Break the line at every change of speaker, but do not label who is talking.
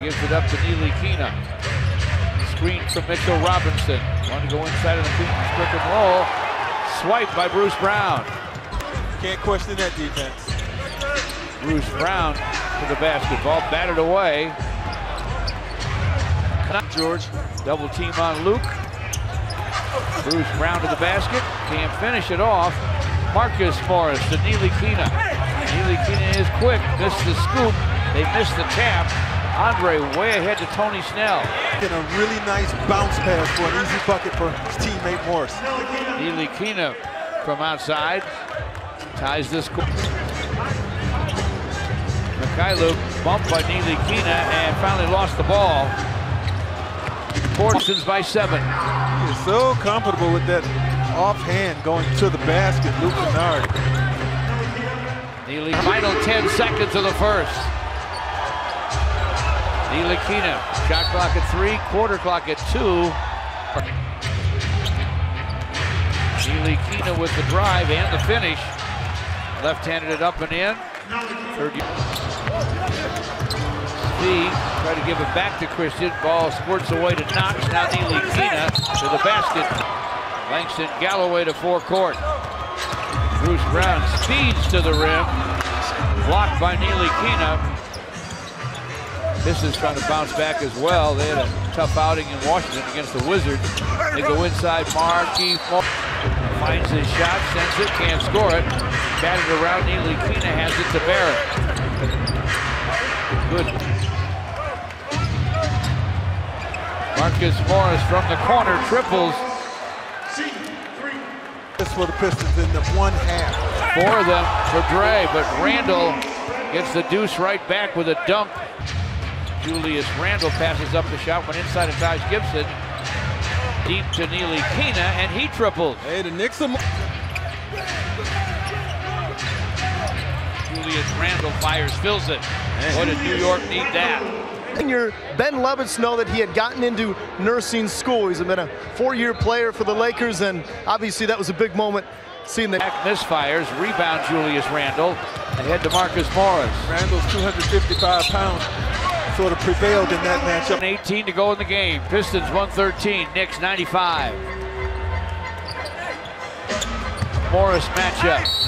Gives it up to Neely Keena. Screen from Mitchell Robinson. Want to go inside of the pick and roll. Swipe by Bruce Brown.
Can't question that defense.
Bruce Brown to the basketball, batted away.
George.
Double team on Luke. Bruce Brown to the basket. Can't finish it off. Marcus Morris to Ntilikina. Neely Keena is quick. Missed the scoop. They missed the tap. Andre way ahead to Tony Snell.
Getting a really nice bounce pass for an easy bucket for his teammate Morris.
Neely Keena from outside. Ties this. Mykhailiuk bumped by Neely Keena and finally lost the ball. Fortunes by seven.
He is so comfortable with that offhand going to the basket, Luke Kennard.
Neely, final 10 seconds of the first. Neely Keena, shot clock at three, quarter clock at two. Neely Keena with the drive and the finish. Left-handed it up and in. Third Steve try to give it back to Christian. Ball squirts away to Knox. Now Neely Keena to the basket. Langston Galloway to forecourt. Bruce Brown speeds to the rim. Blocked by Neely Keena. Pistons trying to bounce back as well. They had a tough outing in Washington against the Wizards. They go inside. Markieff finds his shot, sends it, can't score it. Batted around. Neely Keena has it to Barrett. Good. Marcus Morris from the corner triples.
This for the Pistons in the one half.
Four of them for Dre, but Randle gets the deuce right back with a dunk. Julius Randle passes up the shot, went inside of Taj Gibson. Deep to Neely Kena, and he triples.
Hey, the Knicks are...
Julius Randle fires, fills it. What did New York need that?
Senior Ben Levitz know that he had gotten into nursing school. He's been a four-year player for the Lakers, and obviously that was a big moment seeing the
back misfires, rebound Julius Randle, and head to Marcus Morris.
Randle's 255 pounds sort of prevailed in that matchup.
18 to go in the game. Pistons 113, Knicks 95. Morris matchup.